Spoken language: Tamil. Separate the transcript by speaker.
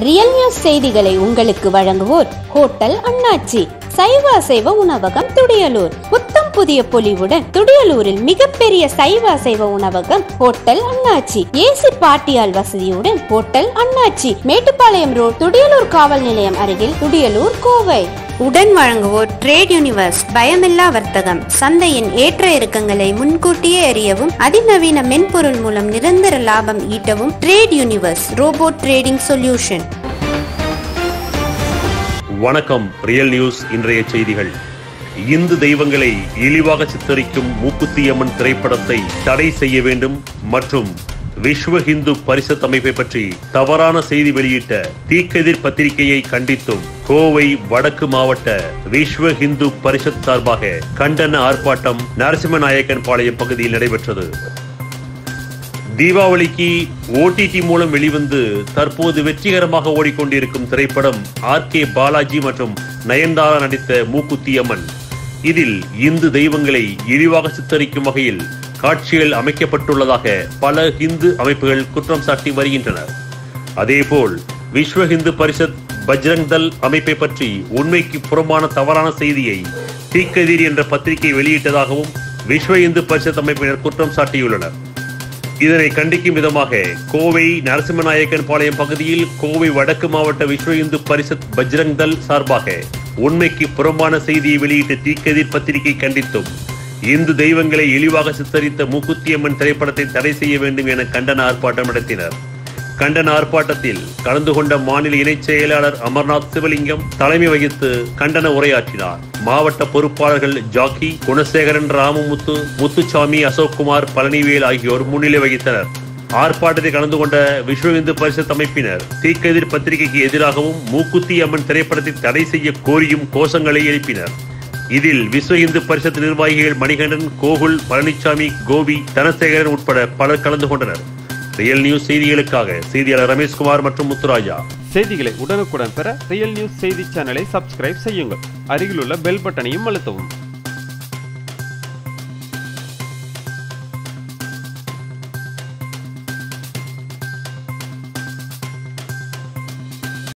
Speaker 1: ரியல் நியூஸ் செய்திகளை உங்களுக்கு வழங்குவோர் ஹோட்டல் அண்ணாச்சி. சைவ அசைவ உணவகம் துடியலூர். புத்தம் புதிய பொலிவுடன் துடியலூரில் மிகப்பெரிய சைவ அசைவ உணவகம் ஹோட்டல் அண்ணாச்சி. ஏசி பாட்டியால் வசதியுடன் ஹோட்டல் அண்ணாச்சி. மேட்டுப்பாளையம் ரோட் துடியலூர் காவல் நிலையம் அருகில் துடியலூர் கோவை. உடன் வழங்குவோர் ட்ரேட் யூனிவர்ஸ் பயமில்லா வர்த்தகம் சந்தையின் ஏற்ற இறக்கங்களை முன்கூட்டியே அறியவும் அதிநவீன மென்பொருள் மூலம் நிரந்தர லாபம் ஈட்டவும் trade universe robot trading solution
Speaker 2: வணக்கம் ரியல் நியூஸ் இன்றைய செய்திகள். இந்து தெய்வங்களை இழிவாக சித்தரிக்கும் மூக்குத்தியம்மன் திரைப்படத்தை தடை செய்ய வேண்டும் மற்றும் விஸ்வ ஹிந்து பரிசத் அமைப்பை பற்றி தவறான செய்தி வெளியிட்ட தீக்கெதிர் பத்திரிகையை கண்டித்தும் கோவை வடக்கு மாவட்ட விஸ்வ ஹிந்து பரிஷத் சார்பாக கண்டன ஆர்ப்பாட்டம் நரசிம்மநாயக்கன் பாளையம் பகுதியில் நடைபெற்றது. தீபாவளிக்கு ஓடிடி மூலம் வெளிவந்து தற்போது வெற்றிகரமாக ஓடிக்கொண்டிருக்கும் திரைப்படம் ஆர் கே பாலாஜி மற்றும் நயன்தாரா நடித்த மூக்குத்தி அம்மன் இதில் இந்து தெய்வங்களை இழிவாக சித்தரிக்கும் வகையில் காட்சிகள் அமைக்கப்பட்டுள்ளதாக பல இந்து அமைப்புகள் குற்றம் சாட்டி வருகின்றனர் அதேபோல் விஸ்வ இந்து பரிஷத் பஜ்ரங் தல் அமைப்பை பற்றி உண்மைக்கு புறம்பான தவறான செய்தியை தீக்கதிர் என்ற பத்திரிகை வெளியிட்டதாகவும் விஸ்வ இந்து பரிஷத் அமைப்பினர் குற்றம் சாட்டியுள்ளனர். இதனை கண்டிக்கும் விதமாக கோவை நரசிம்மநாயக்கன் பாளையம் பகுதியில் கோவை வடக்கு மாவட்ட விஸ்வ இந்து பரிஷத் பஜ்ரங் தல் சார்பாக உண்மைக்கு புறம்பான செய்தியை வெளியிட்ட தீக்கதிர் பத்திரிகை கண்டித்தும் இந்து தெய்வங்களை இழிவாக சித்தரித்த மூக்குத்தியம்மன் திரைப்படத்தை தடை செய்ய வேண்டும் என கண்டன ஆர்ப்பாட்டம் நடத்தினர். கண்டன ஆர்ப்பாட்டத்தில் கலந்து கொண்ட மாநில இணைச் செயலாளர் அமர்நாத் சிவலிங்கம் தலைமை வகித்து கண்டன உரையாற்றினார். மாவட்ட பொறுப்பாளர்கள் ஜாக்கி குணசேகரன் ராமமுத்து முத்துசாமி அசோக்குமார் பழனிவேல் ஆகியோர் முன்னிலை வகித்தனர். ஆர்ப்பாட்டத்தில் கலந்து கொண்ட விஸ்வ இந்து பரிஷத் அமைப்பினர் தீக்கெதிர் பத்திரிகைக்கு எதிராகவும் மூக்குத்தி அம்மன் திரைப்படத்தை தடை செய்ய கோரியும் கோஷங்களை எழுப்பினர். இதில் விஸ்வ இந்து பரிஷத் நிர்வாகிகள் மணிகண்டன் கோகுல் பழனிசாமி கோபி தனசேகரன் உட்பட பலர் கலந்து கொண்டனர். ரியல் நியூஸ் செய்திகளுக்காக செய்தியாளர் ரமேஷ்குமார் மற்றும் முத்துராஜா.
Speaker 3: செய்திகளை உடனுக்குடன் பெற ரியல் நியூஸ் செய்தி சேனலை சப்ஸ்கிரைப் செய்யுங்கள். அருகிலுள்ள பெல் பட்டனையும் அழுத்தவும்.